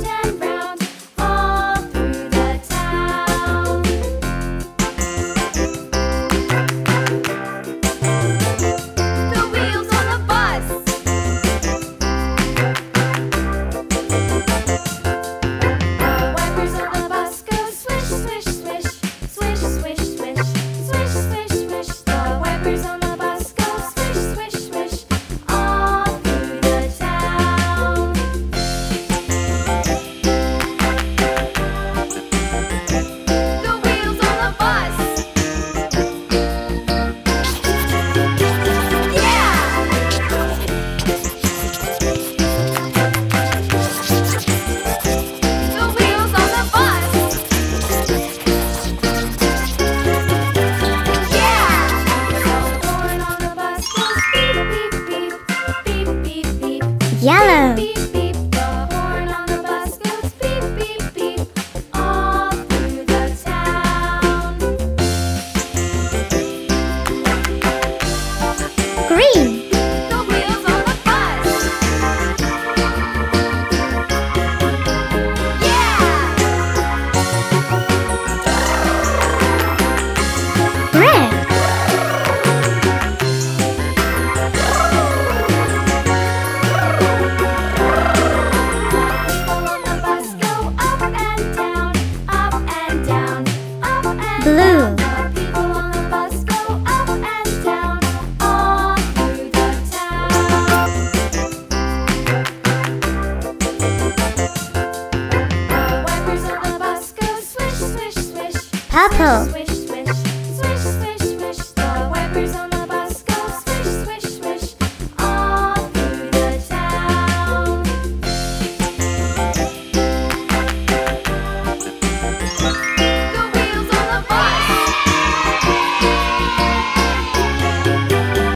sometimes yellow. Purple.